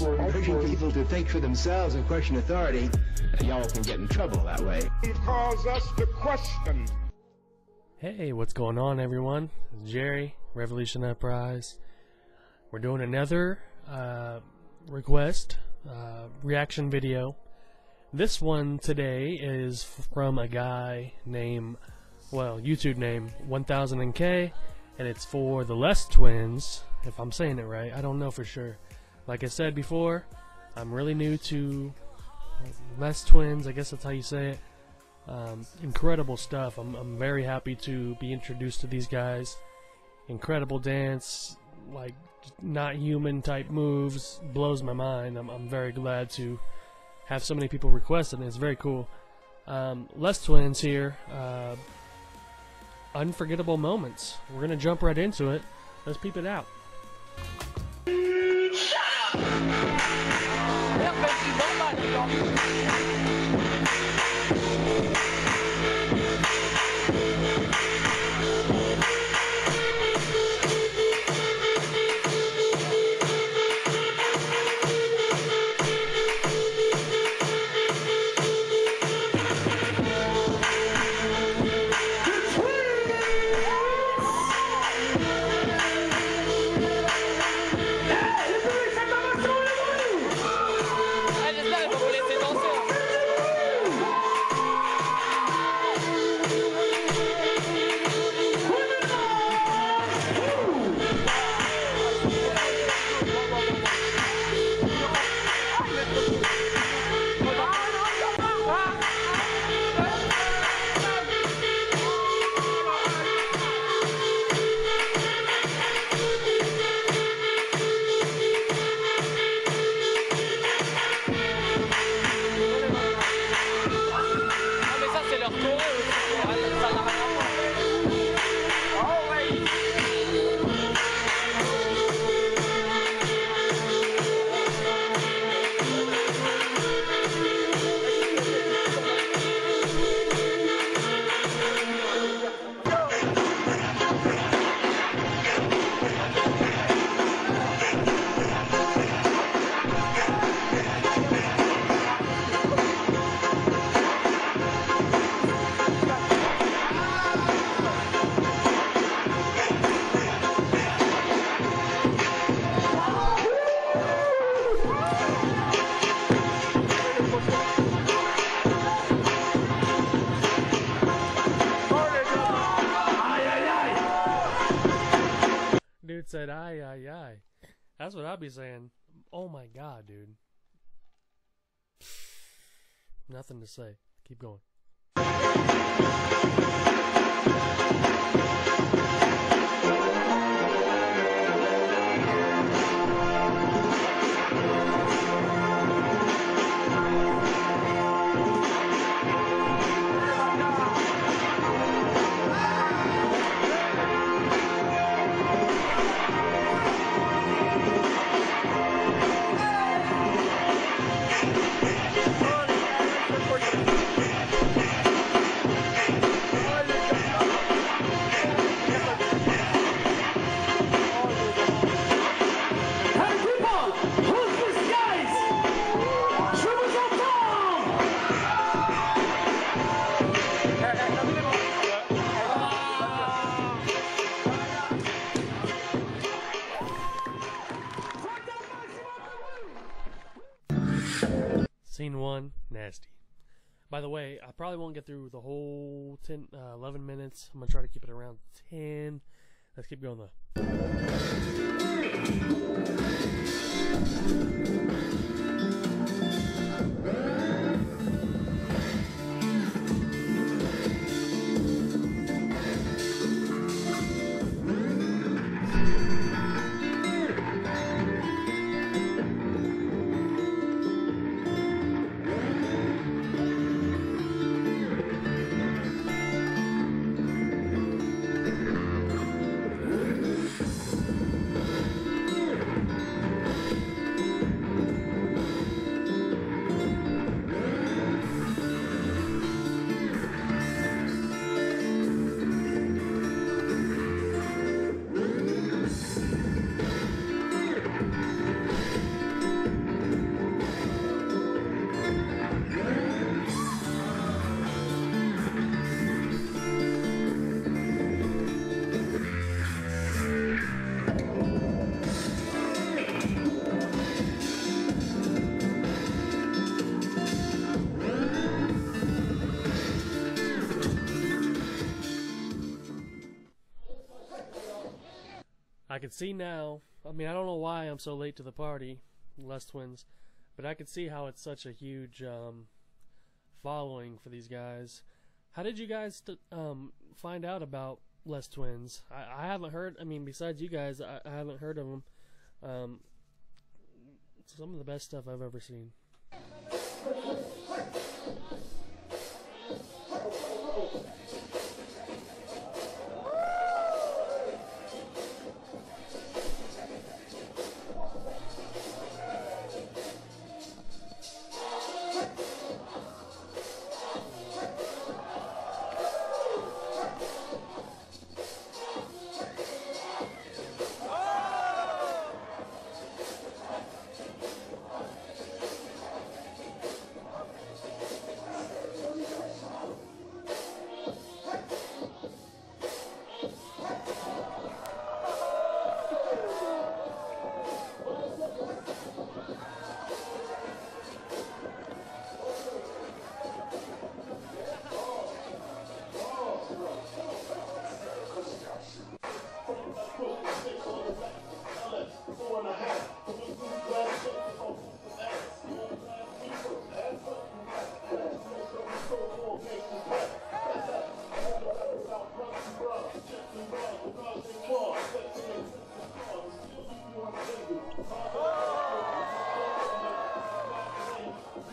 Encouraging people to think for themselves and question authority, y'all can get in trouble that way. It calls us to question. Hey, what's going on, everyone? It's Jerry, Revolution Uprise. We're doing another uh, request uh, reaction video. This one today is from a guy named, well, YouTube name 1000K, and it's for the less Twins. If I'm saying it right, I don't know for sure. Like I said before, I'm really new to less Twins. I guess that's how you say it. Um, incredible stuff. I'm, I'm very happy to be introduced to these guys. Incredible dance, like not human type moves, blows my mind. I'm, I'm very glad to have so many people request it. It's very cool. Um, Les Twins here. Uh, unforgettable moments. We're gonna jump right into it. Let's peep it out. Ah, said, "Aye, aye, aye." That's what I'd be saying. Oh my god, dude. Nothing to say. Keep going. By the way, I probably won't get through the whole 10, uh, 11 minutes. I'm going to try to keep it around 10. Let's keep going though. Could see now. I mean, I don't know why I'm so late to the party, Les Twins, but I could see how it's such a huge um, following for these guys. How did you guys um, find out about Les Twins? I, I haven't heard. I mean, besides you guys, I, I haven't heard of them. Um, some of the best stuff I've ever seen.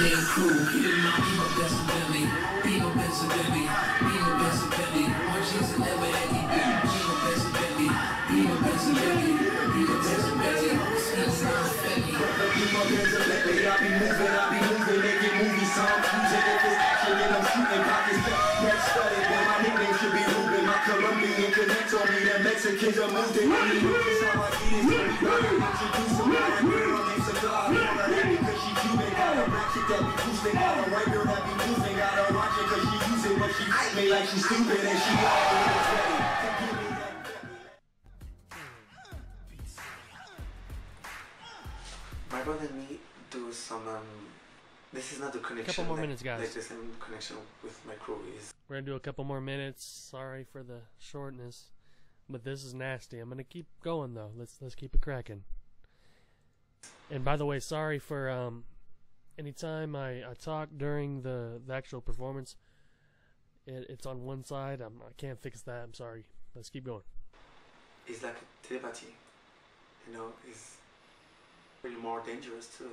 Game crew, hitting my Beamer Benson Bentley, Beamer Benson Bentley, Beamer Benson Bentley, Oranges and never Eddie, Beamer Benson Bentley, Beamer Benson Bentley, Beamer Benson Bentley, Sneaks on Fendi. Beamer Benz and Bentley, I be moving, I be moving, making movies, so I'm using if it's action, then I'm shooting pockets. Next studied, but my nickname should be Ruben. My Colombian connect on me, the Mexicans are moving. Movies, how I eat it, introduce a girl named Sagar, Cuban. Got a ratchet that be boosting, got a white girl that be moving. Got her watching 'cause she use it, but she fight me like she stupid and she always ready. So give me My brother and me do some. Um, this is not the connection. Couple more minutes, guys. Like the same connection with my crew is. We're gonna do a couple more minutes. Sorry for the shortness, but this is nasty. I'm gonna keep going though. Let's let's keep it cracking. And by the way, sorry for um, anytime I, I talk during the, the actual performance, it, it's on one side. I'm, I can't fix that. I'm sorry. Let's keep going. It's like a telepathy. You know, it's really more dangerous too.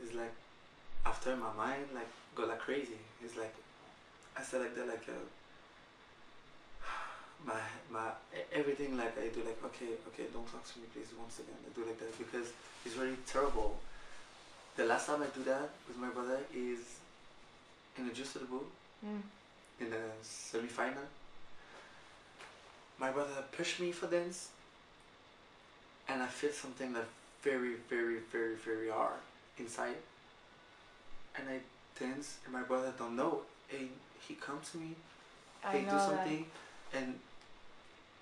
It's like after my mind like go like crazy. It's like I said like that like uh, my my everything like I do like okay okay don't talk to me please once again I do like that because it's really terrible. The last time I do that with my brother is in the Juste Debout mm. in the semi final. My brother pushed me for dance. And I feel something that very very very very hard inside. And I dance and my brother don't know. And he come to me I he do that. something. And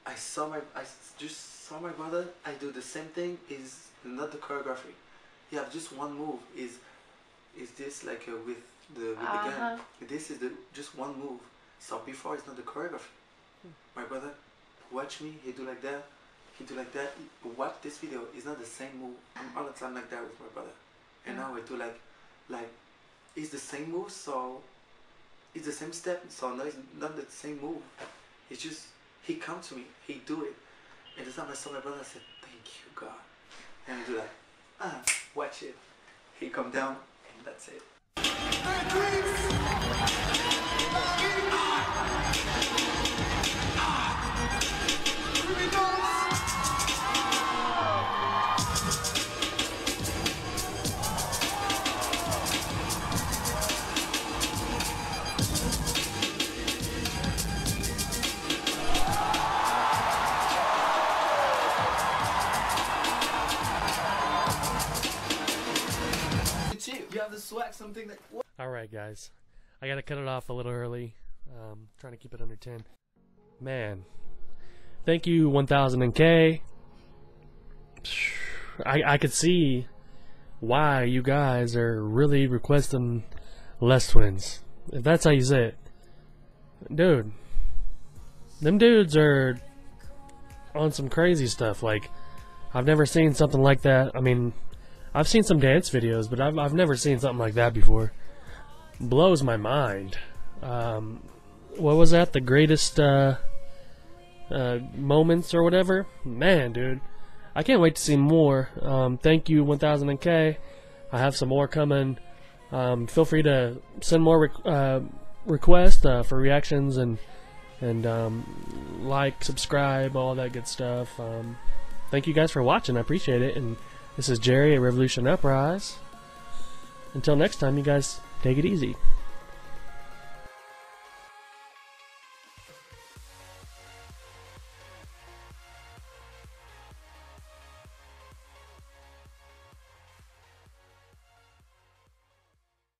I saw my I just saw my brother. I do the same thing. Is not the choreography you have just one move is is this like uh, with the with the Uh-huh. gun this is the just one move. So before it's not the choreography. My brother watch me he do like that he do like that. Watch this video it's not the same move. I'm all the time like that with my brother. And now I do like like it's the same move so it's the same step so no it's not the same move. It's just he come to me he do it. And the time I saw my brother I said thank you God. And he do like ah watch it. He come down and that's it the swag, something that. What? All right, guys. I gotta cut it off a little early. Um, trying to keep it under 10. Man. Thank you, 1000 and K. I, I could see why you guys are really requesting less twins. If that's how you say it. Dude. Them dudes are on some crazy stuff. Like, I've never seen something like that. I mean, I've seen some dance videos, but I've, I've never seen something like that before. Blows my mind. Um, what was that? The greatest uh, uh, moments or whatever? Man, dude. I can't wait to see more. Um, thank you, 1000K. I have some more coming. Um, feel free to send more uh, requests uh, for reactions and and um, like, subscribe, all that good stuff. Um, thank you guys for watching. I appreciate it. And this is Jerry at Revolution Uprise. Until next time, you guys take it easy.